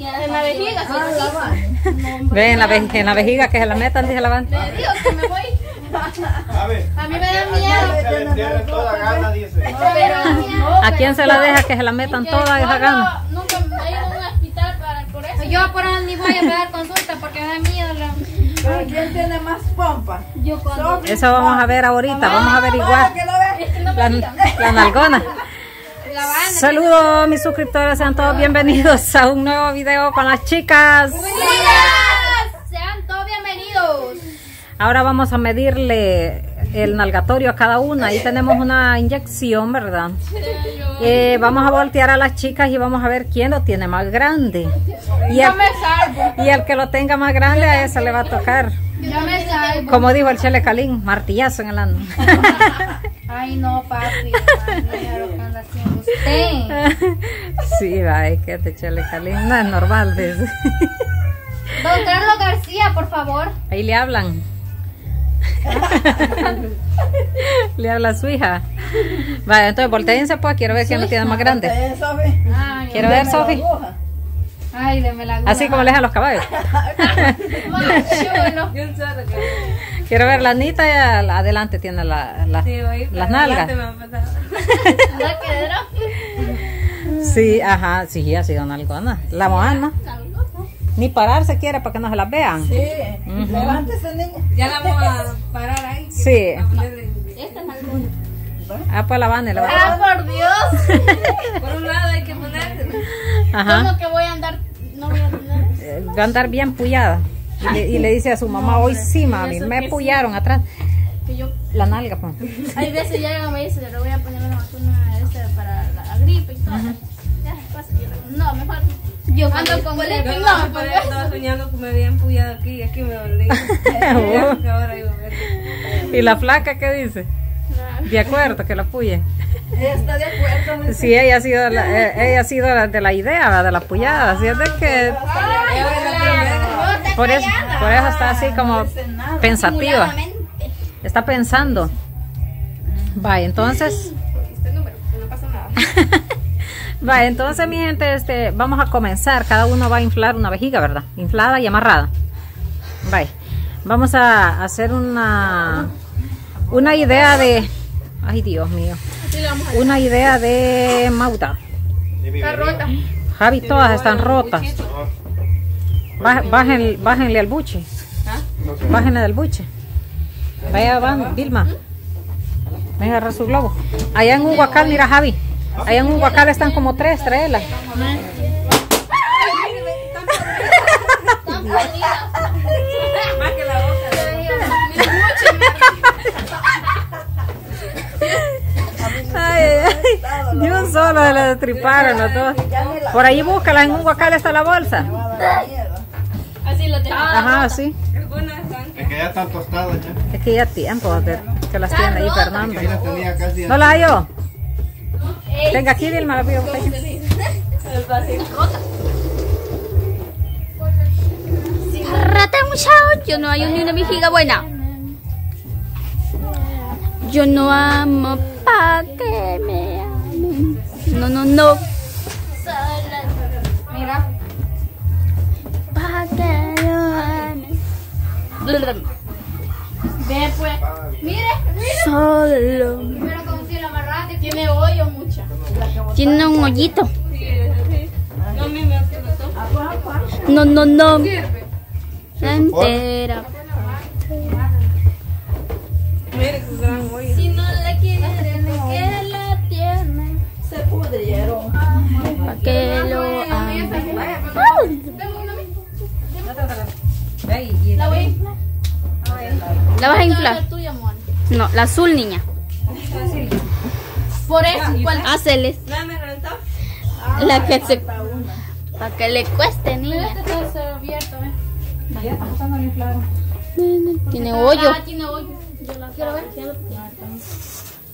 En la vejiga, sí. Ve en la, ve- en la vejiga que se la metan, dice la banda. Le digo que me voy. A ver. A mí me da miedo. ¿A quién se la deja que se la metan toda esa yo gana? Nunca me he ido a un hospital para, por eso. Yo por ahora ni voy a pegar consulta porque me da miedo. la- Pero ¿quién tiene más pompa? Yo cuando... Eso vamos a ver ahorita, vamos a averiguar. Es que no me La, la nalgona. Saludos mis suscriptores, sean todos bienvenidos a un nuevo video con las chicas. Sean todos bienvenidos. Ahora vamos a medirle el nalgatorio a cada una. Ahí tenemos una inyección, ¿verdad? Eh, vamos a voltear a las chicas y vamos a ver quién lo tiene más grande. Y el, y el que lo tenga más grande a ese le va a tocar. Como dijo el Chele Calín, martillazo en el ano. Ay, no, papi. Sí, es que te Chele Calín no es normal. dice. Don Carlos García, por favor. Ahí le hablan. le habla a su hija. Vale, entonces volteense pues, quiero ver quién lo tiene más grande. Ay, Quiero ver, Sofi. ay deme la aguja. Así como le dejan los caballos. Quiero ver la Anita y adelante tiene la, la- las nalgas. Sí, ajá, sí, ha sido nalgona. La Moana. Ni pararse quiere para que no se las vean. Sí. Levántese, niña. Ya la vamos a parar ahí. Sí. Esta es alguna. Ah, pues la van y la va. Ah, por Dios. Por un lado hay que ponerte. Ajá. ¿Cómo que voy a andar? No voy a andar. Eh, Va a andar bien pullada. Y le, y le dice a su mamá, hoy sí, mami, me pullaron atrás. Que yo. La nalga, pues. Hay veces ya me dice, le voy a poner una vacuna esta para la gripe y todo. Ya, pasa. Yo No, mejor. Yo ando con No, no, pues, estaba soñando que me habían pullado aquí y aquí me ver. ¿Y la flaca qué dice? De acuerdo, que la puye. Ella está de acuerdo. Sí, ella ha sido, la, eh, ella ha sido la de la idea, ¿verdad? de la pullada. Así es de que por eso, por eso está así como pensativa. Está pensando. Vaya, entonces. Vaya, entonces mi gente, este, vamos a comenzar. Cada uno va a inflar una vejiga, ¿verdad? Inflada y amarrada. Vaya, vamos a hacer una una idea de, ay Dios mío, una idea de Mauta. Está rota. Javi, todas están rotas. Bajen- bájenle al buche. Bájenle del buche. Vaya, van, Vilma. A agarrar su globo. Allá en un guacal, mira Javi. Allá en un guacal están como tres, tráela. Más que la boca. Ay, ay, ay. Ni un solo se le destriparon los dos. Por ahí búscala, en un guacal está la bolsa. Así lo tengo. Ajá, sí. Algunas están. Es que ya están tostadas ya. Es que ya tiempo de- que las tiene ahí Fernando. Que No la hallo. Venga aquí, pido. pequeña. Rata muchacho, yo no hay ni una vejiga buena. Yo no amo pa' que me amen. No, no, no. Mira. Pa' que lo amen. Ve pues. Mire, mire. Solo. Pero como si la amarraste. Tiene hoyo. Tiene un hoyito. No. No, no, no. Entera. Si no la quiere, que la tiene. Se pudrieron. Pa' que lo. La voy a inflar. ¿La vas a inflar? No, la azul, niña. Por eso, ¿cuál? Ah, celeste. Nada me reventó. La que se... Para que le cueste, niña. Tiene hoyo. Ah, tiene hoyo. Yo la quiero ver.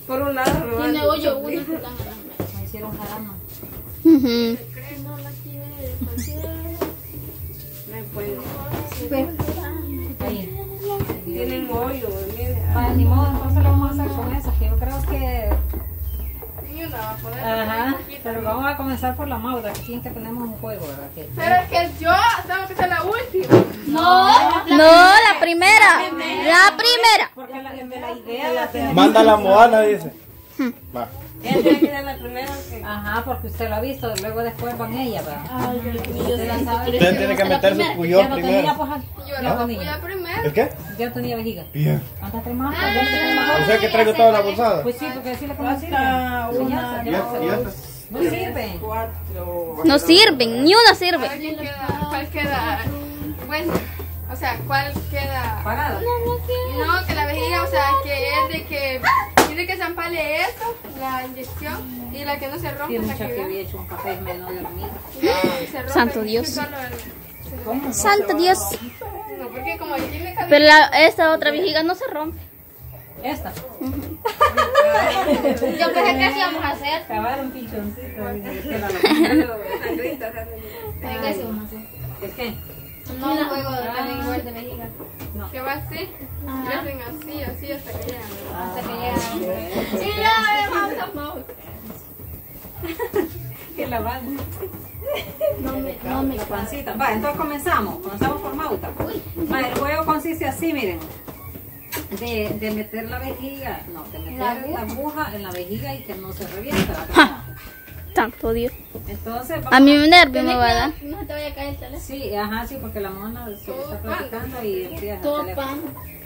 Por un lado me Tiene hoyo una. Ujú. Me puedo. Tienen hoyo, mire. Vaya, ni modo, entonces lo vamos a hacer con esas, Ajá. Pero vamos a comenzar por la Mauda, que tiene que tenemos un juego, ¿verdad? Que- Pero es que yo tengo que ser la última. No, la primera. La primera. Porque la, la idea la tiene... Manda la Moana, dice. Va. Él tiene que ser la primera que... Ajá, porque usted lo ha visto, luego después van ella, ¿verdad? Usted tiene que meter su no primero. la tenía. voy a primero. ¿El qué? Ya tenía vejiga. Bien. ¿Cuántas tres más? Pues, no tengo más. O sea que traigo toda la bolsada. Pues sí, porque así esta. dos, No sirve. cuatro. No sirven, ni una sirve. ¿Cuál queda? Bueno, o sea, ¿cuál queda? Parada. No, que la vejiga, o sea, que es de que tiene que zamparle esto, la inyección, y la que no se rompe, la mucha que había hecho un café menos de la mía. Y se rompe, Santo Dios. Santo Dios. No, porque como tiene cabeza. Pero la, esta otra vejiga no se rompe. Esta. Yo pensé que así íbamos a hacer. Acabar un pinchoncito. ¿Es qué? No, un juego de tan igual de vejiga. No. Que va así, hacen así, así hasta que llegan. Hasta que. Sí, ya, vamos a la van. No me, no me. La pancita. Va, entonces comenzamos. Comenzamos por Mauta. Va, el juego consiste así, miren. De, de meter la vejiga, no, de meter la aguja en la vejiga y que no se revienta. ¿verdad? Santo Dios. Entonces, A mí me nervio me va a dar. No te vaya a caer el teléfono. Sí, ajá, sí, porque la mona se está platicando y empieza a Todo teléfono. pan.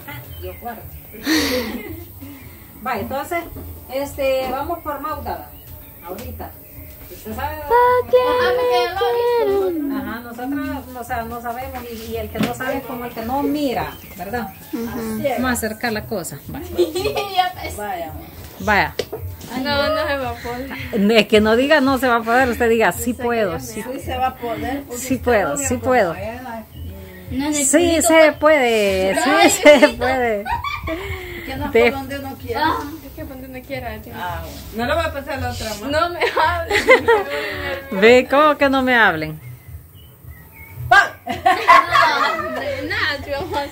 Ah, Yo guardo. Va, entonces, este, vamos por Mauta. Ahorita. Usted sabe. Ah. Ajá, nosotros o sea, no sabemos y, y el que no sabe es como el que no mira, ¿verdad? Vamos a acercar la cosa. Vaya. Ya. Vaya. Vaya. No, no se va a poder. Es que no diga no se va a poder, usted diga sí puedo, sí, Sí se va a poder. sí puedo, no sí puedo. Sí se puede, sí se puede. Que no por donde uno quiera. Uno quiera. Ah, bueno. No le voy a pasar la otra más. No me hables. Ve, ¿cómo que no me hablen? Nada, tío. No, es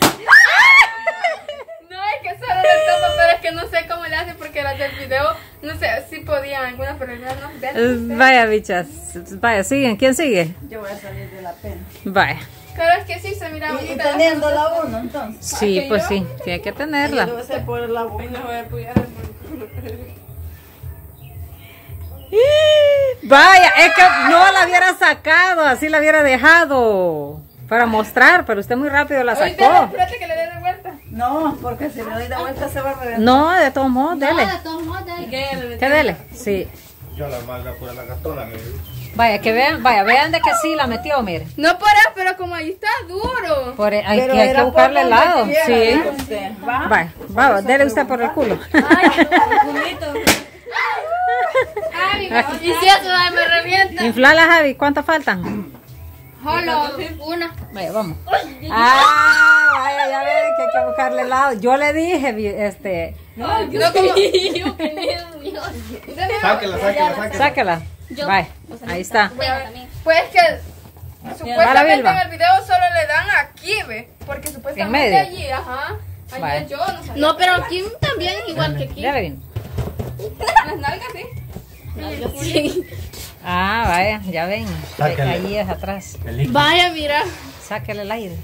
que solo le tomo, pero es que no sé cómo le hace porque las del video, no sé, si podían algunas, pero no, no. Eh. Vaya, bichas. Vaya, siguen. ¿Quién sigue? Yo voy a salir de la pena. Vaya. Pero es que sí se mira Y, y bonita. teniendo la uno, entonces. Sí, pues sí, tiene que Yo tenerla. debo ser por la boca. No. Vaya, es que no la hubiera sacado, así la hubiera dejado para mostrar, pero usted muy rápido la sacó. espérate que le dé de vuelta. No, porque si le doy la vuelta se va a reventar. No, de todos modos, dele. de todos modos, dale. ¿Qué dele? Sí. Yo la mala pura la gastona. me. Vaya, que vean, vaya, vean de que sí la metió, mire. No por eso, pero como ahí está duro. Por, hay, Pero que, hay que buscarle el lado. quiera, Sí. usted. Va. Vaya, vamos, dele usted por el culo. Ay, y si eso ay, me revienta. Inflala, Javi, ¿cuántas faltan? Solo una. Vaya, vamos. Ah, vaya, ya ven que hay que buscarle el lado. Yo le dije, este, No, como. Sáquela, sáquela, sáquela. sáquela. Vaya, ahí está. Pues que supuestamente en el video solo le dan aquí, ve. Porque supuestamente medio. allí, ajá. Allí Vale. yo, no sabía. No, pero aquí también es igual que aquí. Dele bien. Las nalgas, sí. Ah, vaya, ya ven. Sáquele. Ahí es atrás. Vaya, mira. Sáquele el aire.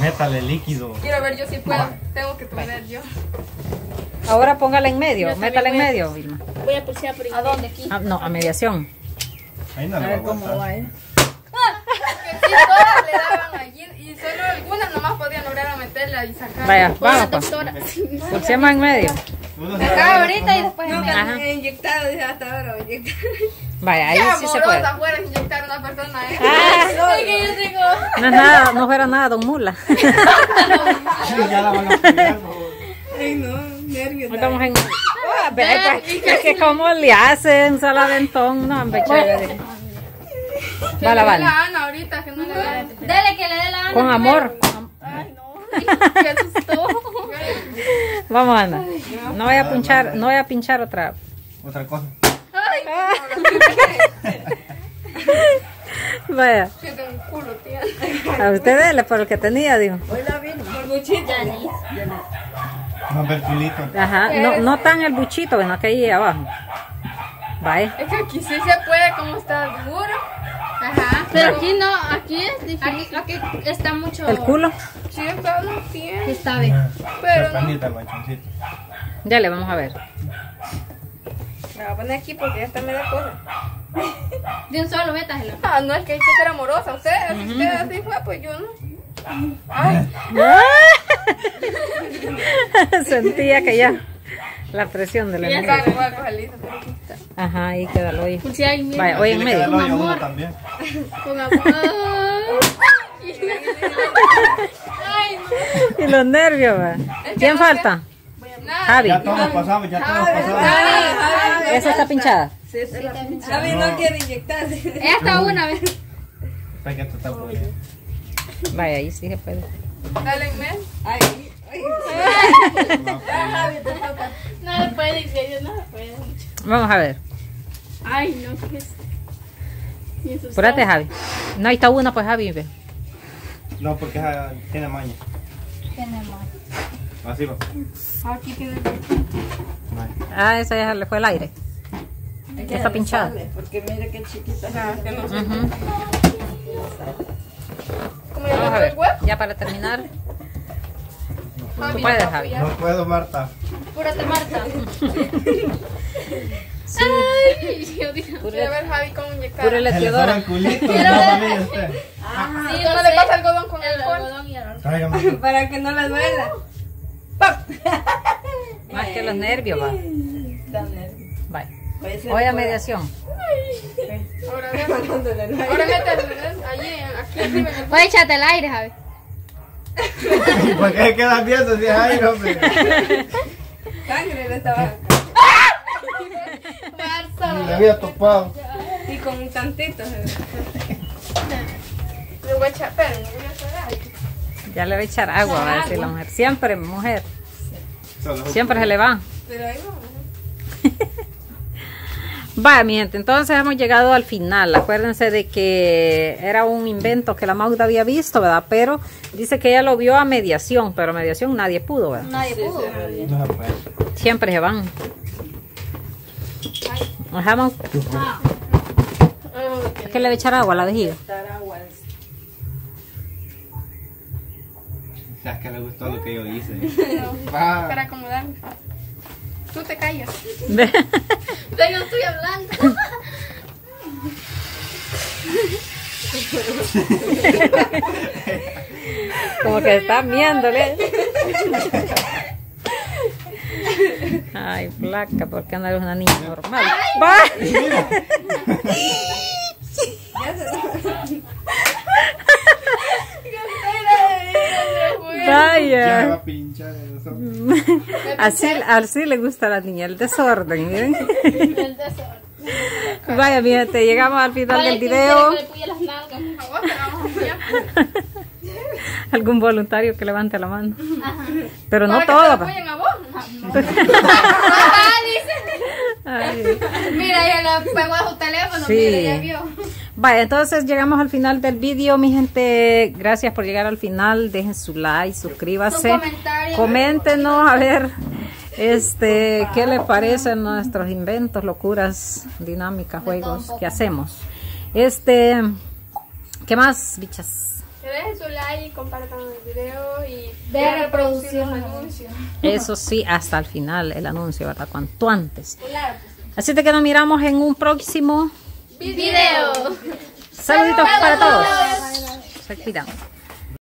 Métale líquido. Quiero ver yo si puedo. Tengo que poner yo. Ahora póngala en medio, métala en medio, Vilma. Voy a pulsar por ¿A dónde? Aquí. Ah, no, a mediación. Ahí no A ver cómo va, ¿eh? Que sí, todas le daban allí. Y solo algunas nomás podían lograr meterla y sacar. Vaya, vamos, pues. doctora. Pulsemos en medio. Uno se Acá ahorita y después en Nunca medio. Ajá. me he inyectado, hasta ahora inyectar. Vaya, ahí sí se puede. fuera inyectar a una persona, ¿eh? Ah. Sí, que yo tengo. No es nada, no fuera nada, don Mula. Ya la van a. Ay, no, nervios. Estamos en. Ve, pues, es que como le hacen saladentón, no, hombre, chévere. Que Vale, le dé vale. la Ana ahorita, que no le dé. Dele que le dé la Con amor. Ay, no. Qué asustó. Vamos, Ana. No voy a pinchar, no voy a pinchar otra. Otra cosa. Vaya, un culo, tía. a usted dele por el que tenía, digo. Hoy la vino. Más ver culito. Ajá, no, no tan el buchito, sino que ahí abajo. Vaya. Es que aquí sí se puede, como está duro. Ajá. Pero aquí no, aquí es difícil. Aquí, aquí está mucho. El culo. Sí, está bien. Está bien. Pero no. Ya le vamos a ver. Me voy a poner aquí porque ya está media cosa. De un solo, métaselo. Ah, no es que hay que ser amorosa. Usted, si usted así fue, pues yo no. Ay, Sentía que ya. La presión de la ya energía. está, voy a coger lista, pero aquí está. Ajá, ahí quédalo ahí. Pues sí, ahí mismo. Vaya, hoy en medio. uno amor. también. Con amor. Ay, no. Y los nervios, va. ¿Quién falta? Javi. Ya todos pasamos, ya todos pasamos. Esa está pinchada. Javi no quiere inyectarse. Esta una vez. Espera que esto está por allá. Vaya, ahí sí se puede. Dale en medio. No le puede decir, no le puede. Vamos a ver. Ay, no, ¿qué es? Apúrate, Javi. No, ahí está una, pues Javi. ve. No, porque esa tiene maña. Tiene más. Así va. Aquí tiene. Ah, esa ya le fue el aire. Ya está pinchada. Porque mire qué chiquita. Ah, que. Ya para terminar. Javi, Tú puedes, no, Javi. No puedo, Marta. Apúrate, Marta. Ay, yo digo. Quiero ver Javi con inyectar. Púrele, Se le Teodora. el culito. No sabía usted. Sí, no le pasa algodón con El alcohol. algodón y el. Para que no le duela. Más que los nervios, va. Vaya. Puede ser Hoy a mediación. Ahora mételo. Ahora mételo. Allí, aquí arriba Voy a echarte el aire, Javi. ¿Por qué quedas viendo si es ahí, hombre? sangre le estaba. Ni le había topado. Y con un tantito. Le voy a echar, pero no voy a echar Ya le voy a echar agua, va a decir la mujer. Siempre, mujer. Siempre se le va. Pero ahí vamos. Vaya, mi gente, entonces hemos llegado al final. Acuérdense de que era un invento que la Magda había visto, ¿verdad? Pero dice que ella lo vio a mediación, pero a mediación nadie pudo, ¿verdad? Nadie pudo. No puede. Siempre se van. Dejamos. Es que le voy a echar agua a la vejiga. Es que le gustó lo que yo hice. Va. Para acomodarme. Tú te callas. No estoy hablando. Como que están viéndole. Ay, flaca, ¿por qué no eres una niña normal? Va. Ya me va Vaya. a pinchar eso. Así, así le gusta a la niña, el desorden, miren. El desorden. Vaya, mi gente, llegamos al final del ¿quién video. las nalgas? Algún voluntario que levante la mano. Pero no todo. Mira, ya le pegó a su teléfono. Sí. Mira, ya vio. Vaya, entonces llegamos al final del vídeo, mi gente. Gracias por llegar al final. Dejen su like, suscríbase. Coméntenos a ver este qué les parecen nuestros inventos, locuras, dinámicas, juegos que hacemos. Este, ¿qué más, bichas? Que dejen su like y compartan el video y De vean reproducción. los anuncios. Eso sí, hasta el final el anuncio, ¿verdad? Cuanto antes. Claro. Así que nos miramos en un próximo. Video. Saluditos para todos. Se.